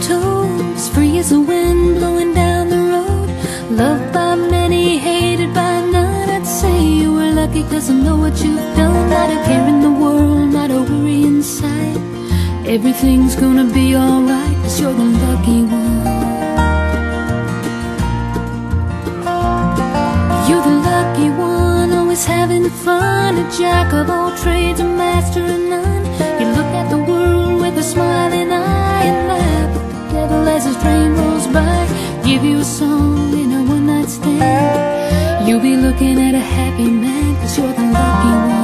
toes, free as the wind blowing down the road. Loved by many, hated by none. I'd say you were lucky, cause I know what you've done. Not a care in the world, not a worry inside. Everything's gonna be alright, cause you're the lucky one. You're the lucky one, always having fun, a jack of all trades, a master You'll be looking at a happy man Cause you're the lucky one